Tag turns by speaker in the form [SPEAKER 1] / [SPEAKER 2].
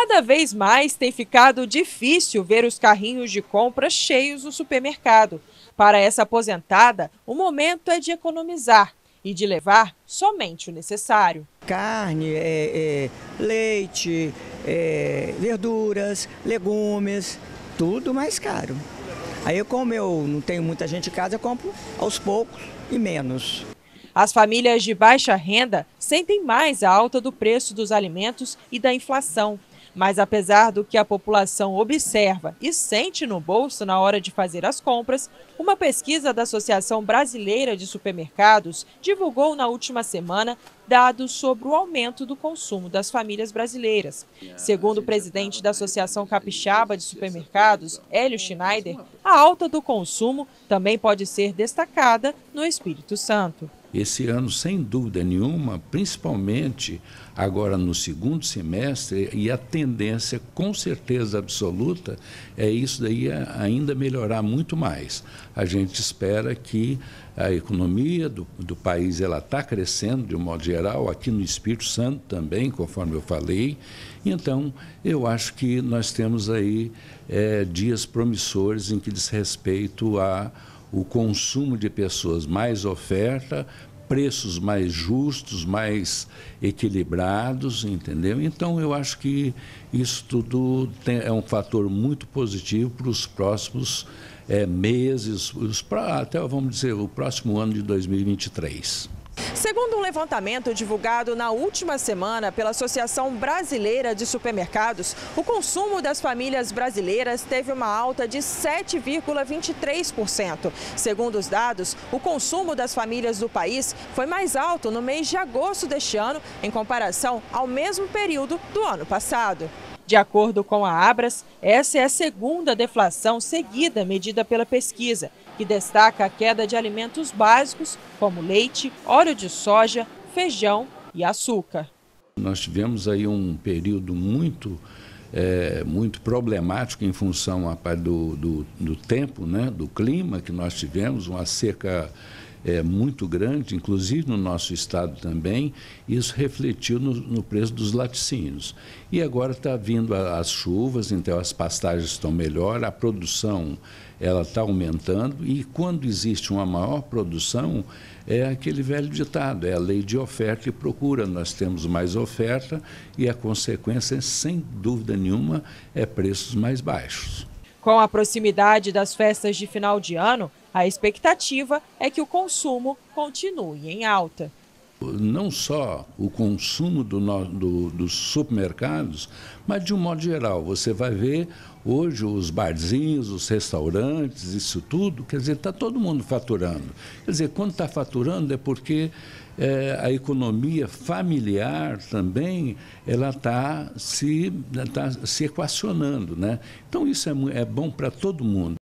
[SPEAKER 1] Cada vez mais tem ficado difícil ver os carrinhos de compra cheios no supermercado. Para essa aposentada, o momento é de economizar e de levar somente o necessário.
[SPEAKER 2] Carne, é, é, leite, é, verduras, legumes, tudo mais caro. Aí como eu não tenho muita gente em casa, eu compro aos poucos e menos.
[SPEAKER 1] As famílias de baixa renda sentem mais a alta do preço dos alimentos e da inflação. Mas apesar do que a população observa e sente no bolso na hora de fazer as compras, uma pesquisa da Associação Brasileira de Supermercados divulgou na última semana dados sobre o aumento do consumo das famílias brasileiras. Segundo o presidente da Associação Capixaba de Supermercados, Hélio Schneider, a alta do consumo também pode ser destacada no Espírito Santo
[SPEAKER 3] esse ano, sem dúvida nenhuma, principalmente agora no segundo semestre, e a tendência, com certeza absoluta, é isso daí ainda melhorar muito mais. A gente espera que a economia do, do país ela está crescendo de um modo geral, aqui no Espírito Santo também, conforme eu falei. Então, eu acho que nós temos aí é, dias promissores em que diz respeito a o consumo de pessoas, mais oferta, preços mais justos, mais equilibrados, entendeu? Então eu acho que isso tudo tem, é um fator muito positivo para os próximos é, meses, os, até vamos dizer o próximo ano de 2023.
[SPEAKER 1] Segundo um levantamento divulgado na última semana pela Associação Brasileira de Supermercados, o consumo das famílias brasileiras teve uma alta de 7,23%. Segundo os dados, o consumo das famílias do país foi mais alto no mês de agosto deste ano, em comparação ao mesmo período do ano passado. De acordo com a Abras, essa é a segunda deflação seguida medida pela pesquisa, que destaca a queda de alimentos básicos como leite, óleo de soja, feijão e açúcar.
[SPEAKER 3] Nós tivemos aí um período muito é, muito problemático em função do, do, do, tempo, né, do clima que nós tivemos, uma seca é, muito grande, inclusive no nosso estado também, isso refletiu no, no preço dos laticínios. E agora está vindo a, as chuvas, então as pastagens estão melhor, a produção ela está aumentando e quando existe uma maior produção, é aquele velho ditado, é a lei de oferta e procura. Nós temos mais oferta e a consequência, sem dúvida nenhuma, é preços mais baixos.
[SPEAKER 1] Com a proximidade das festas de final de ano, a expectativa é que o consumo continue em alta.
[SPEAKER 3] Não só o consumo do, do, dos supermercados, mas de um modo geral. Você vai ver hoje os barzinhos, os restaurantes, isso tudo, quer dizer, está todo mundo faturando. Quer dizer, quando está faturando é porque é, a economia familiar também ela está se, tá se equacionando. Né? Então isso é, é bom para todo mundo.